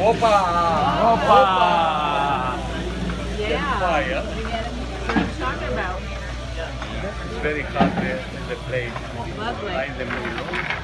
Opa! Opa! Opa. Yeah. Fire. That's what I'm talking about. It's very hot there in the place. Lovely. Right in the middle.